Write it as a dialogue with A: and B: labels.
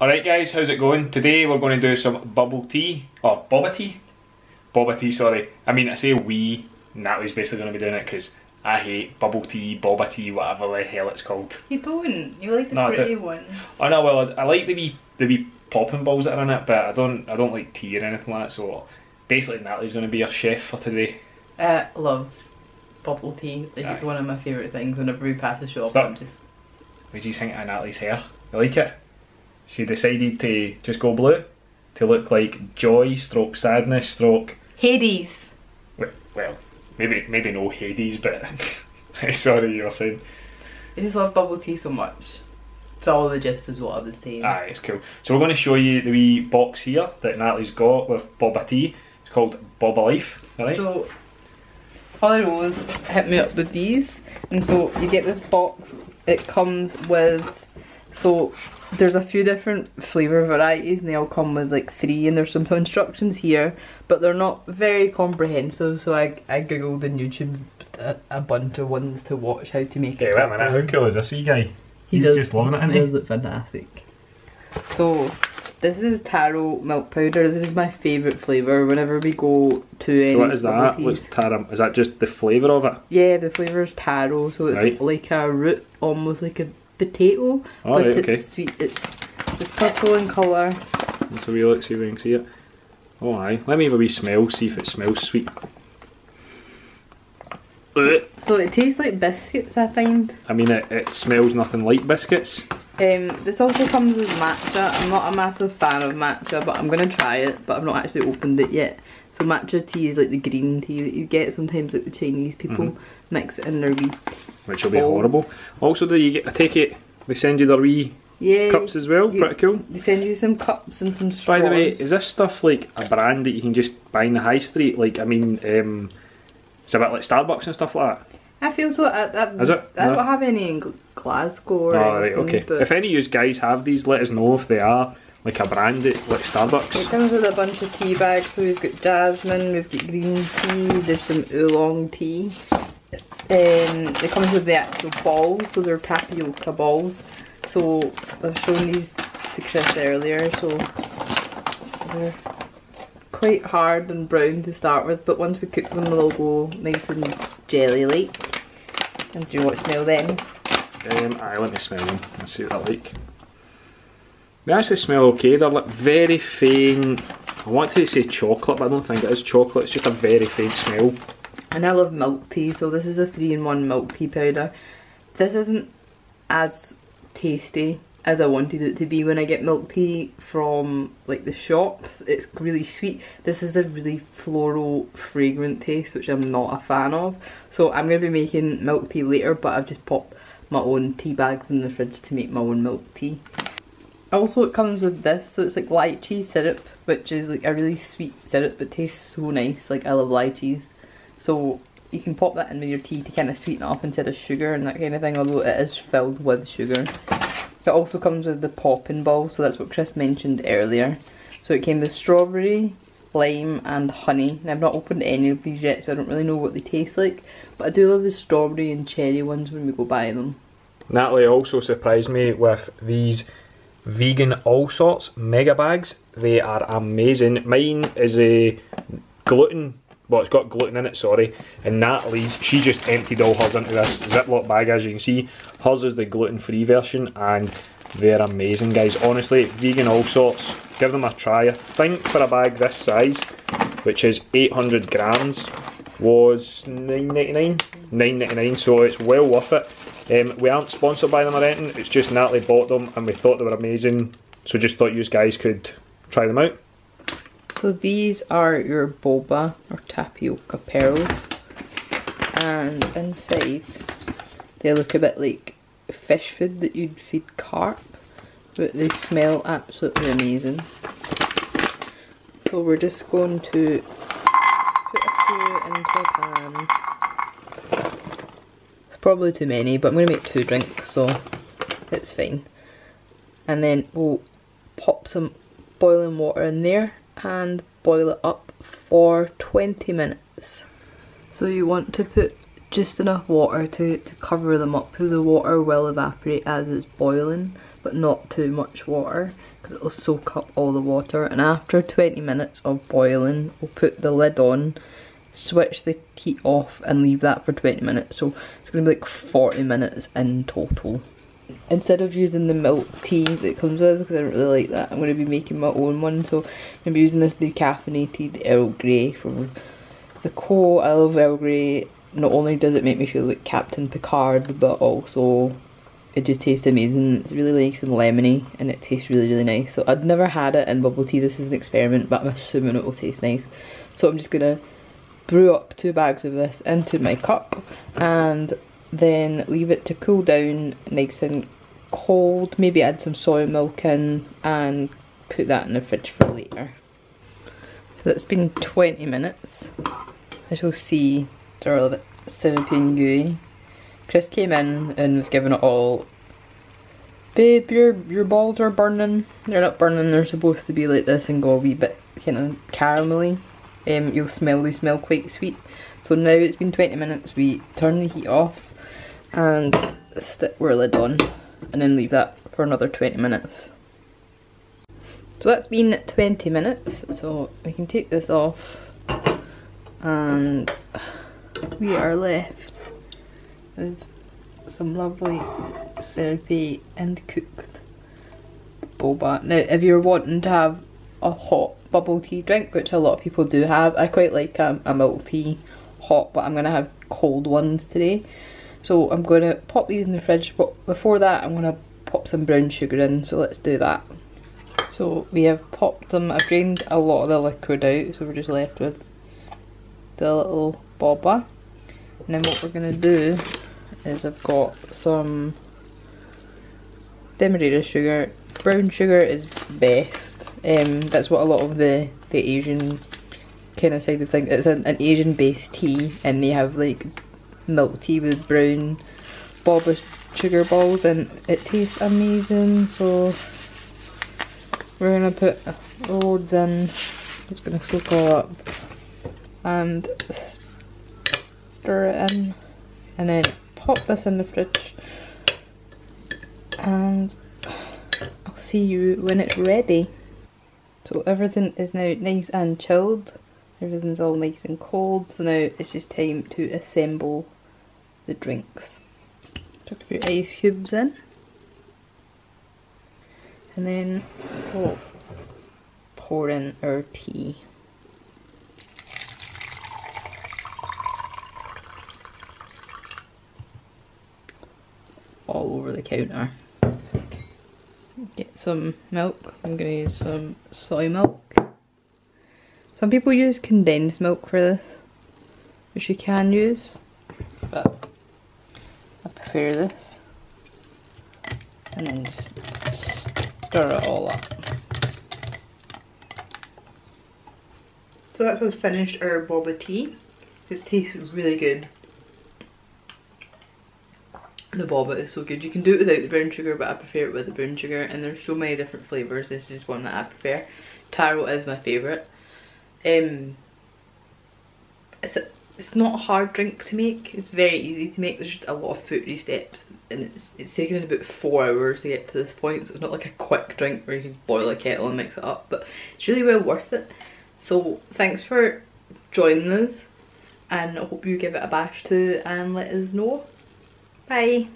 A: Alright guys, how's it going? Today we're going to do some bubble tea, or boba tea? Boba tea, sorry. I mean, I say we, Natalie's basically going to be doing it because I hate bubble tea, boba tea, whatever the hell it's called.
B: You don't. You like the
A: No, I
B: pretty
A: do.
B: ones.
A: I know, well, I, I like the wee, the wee popping balls that are in it, but I don't, I don't like tea or anything like that, so basically Natalie's going to be our chef for today.
B: Uh, love bubble tea. Like,
A: Aye.
B: it's one of my favourite things. Whenever we pass a shop,
A: Stop.
B: I'm just
A: What do you think of Natalie's hair? You like it? She decided to just go blue, to look like joy, stroke sadness, stroke
B: Hades.
A: Well, well, maybe maybe no Hades, but I sorry, you were saying.
B: I just love bubble tea so much. It's all the gist is what I was saying.
A: Aye, it's cool. So we're going to show you the wee box here that Natalie's got with Boba Tea. It's called Boba Life, right?
B: So, Holly Rose hit me up with these, and so you get this box. It comes with so there's a few different flavour varieties, and they all come with like three. And there's some instructions here, but they're not very comprehensive. So I I googled and YouTube a, a bunch of ones to watch how to make
A: okay,
B: it.
A: wait a minute. How cool is this wee guy?
B: He
A: He's
B: does-
A: just loving it, isn't
B: He
A: he?
B: does look fantastic. So, this is taro milk powder. This is my favourite flavour. Whenever we go to any
A: So what is that?
B: teas-
A: What's tara? Is that just the flavour of it?
B: Yeah, the flavour is taro, so it's
A: Right.
B: like a root, almost like a potato,
A: Oh,
B: but
A: right,
B: it's
A: okay.
B: sweet. It's it's purple in colour.
A: Let's have a look, see if we can see it. Oh aye. Let me have a wee smell, see if it smells sweet.
B: So it tastes like biscuits, I find.
A: I mean, it, it smells nothing like biscuits.
B: Um, this also comes with matcha. I'm not a massive fan of matcha, but I'm gonna try it. But I've not actually opened it yet. So matcha tea is like the green tea that you get sometimes. Like the Chinese people
A: Mm-hmm.
B: mix it in their wee
A: Which will be
B: Balls.
A: horrible. Also, do you get? I take it they send you their wee
B: yeah
A: cups as well.
B: you-
A: Pretty cool.
B: They send you some cups and some straws.
A: By the way, is this stuff like a brand that you can just buy in the high street? Like, I mean, um, it's a bit like Starbucks and stuff like that.
B: I feel so. I, I,
A: Is it?
B: I
A: No.
B: don't have any in Glasgow or
A: Oh, right, okay. If any of you guys have these, let us know if they are like a brand at, like Starbucks.
B: It comes with a bunch of tea bags, so we've got jasmine, we've got green tea, there's some oolong tea. Um, it comes with the actual balls, so they're tapioca balls. So I've shown these to Chris earlier, so they're quite hard and brown to start with, but once we cook them they'll go nice and jelly-like. And do you want to smell them?
A: Um, aye, let me smell them. Let's see what they're like. They actually smell okay. They're like very faint. I want to say chocolate, but I don't think it is chocolate. It's just a very faint smell.
B: And I love milk tea, so this is a 3-in-1 milk tea powder. This isn't as tasty as I wanted it to be when I get milk tea from like the shops. It's really sweet. This is a really floral, fragrant taste, which I'm not a fan of. So I'm going to be making milk tea later, but I've just popped my own tea bags in the fridge to make my own milk tea. Also, it comes with this, so it's like lychee syrup, which is like a really sweet syrup that tastes so nice. Like, I love lychees. So, you can pop that in with your tea to kind of sweeten it up instead of sugar and that kind of thing, although it is filled with sugar. It also comes with the popping ball, so that's what Chris mentioned earlier. So, it came with strawberry, lime, and honey. And I've not opened any of these yet, so I don't really know what they taste like. But I do love the strawberry and cherry ones when we go buy them.
A: Natalie also surprised me with these vegan Allsorts mega bags. They are amazing. Mine is a gluten. Well, it's got gluten in it, sorry. And Natalie's, she just emptied all hers into this Ziploc bag, as you can see. Hers is the gluten-free version, and they're amazing, guys. Honestly, vegan Allsorts. Give them a try. I think for a bag this size, which is 800 grams, was 9.99. 9.99. So it's well worth it. Um, we aren't sponsored by them or anything. It's just Natalie bought them, and we thought they were amazing. So just thought you guys could try them out.
B: So these are your boba or tapioca pearls and inside they look a bit like fish food that you'd feed carp but they smell absolutely amazing. So we're just going to put a few into a pan. It's probably too many but I'm going to make two drinks so it's fine. And then we'll pop some boiling water in there and boil it up for 20 minutes. So you want to put just enough water to, to cover them up because the water will evaporate as it's boiling but not too much water because it will soak up all the water. And after 20 minutes of boiling we'll put the lid on switch the heat off and leave that for 20 minutes. So it's going to be like 40 minutes in total instead of using the milk tea that comes with because I don't really like that I'm going to be making my own one so I'm using this decaffeinated Earl Grey from the Co I love Earl Grey. Not only does it make me feel like Captain Picard but also it just tastes amazing. It's really nice and lemony and it tastes really really nice. So I'd never had it in bubble tea. This is an experiment but I'm assuming it will taste nice. So I'm just gonna brew up two bags of this into my cup and then leave it to cool down nice and cold maybe add some soy milk in and put that in the fridge for later. So that's been 20 minutes. As you'll see they're a bit syrupy and gooey. Chris came in and was giving it all babe your your balls are burning. They're not burning they're supposed to be like this and go a wee bit kind of caramelly. Um, you'll smell they smell quite sweet. So now it's been 20 minutes we turn the heat off and stick our lid on and then leave that for another 20 minutes so that's been 20 minutes so we can take this off and we are left with some lovely syrupy and cooked boba. Now if you're wanting to have a hot bubble tea drink, which a lot of people do have, I quite like a, a milk tea hot but I'm going to have cold ones today. So I'm going to pop these in the fridge but before that I'm going to pop some brown sugar in so let's do that. So we have popped them, I've drained a lot of the liquid out so we're just left with the little boba. And then what we're going to do is I've got some demerara sugar. Brown sugar is best. Um, that's what a lot of the, the Asian kind of side of things. It's an, an Asian based tea and they have like milk tea with brown boba sugar balls and it tastes amazing. So we're gonna put loads in. It's gonna soak all up and stir it in and then pop this in the fridge and I'll see you when it's ready. So everything is now nice and chilled, everything's all nice and cold, so now it's just time to assemble the drinks. Chuck a few ice cubes in and then we'll pour in our tea. all over the counter. Get some milk. I'm going to use some soy milk. Some people use condensed milk for this, which you can use, but Prefer this. And then just stir it all up. So that's us finished our boba tea. This tastes really good. The boba is so good. You can do it without the brown sugar, but I prefer it with the brown sugar. And there's so many different flavours. This is one that I prefer. Taro is my favourite. Um, it's it's not a hard drink to make. It's very easy to make. There's just a lot of fruity steps, and it's it's taken about four hours to get to this point. So it's not like a quick drink where you can boil a kettle and mix it up. But it's really well worth it. So thanks for joining us, and I hope you give it a bash too and let us know. Bye.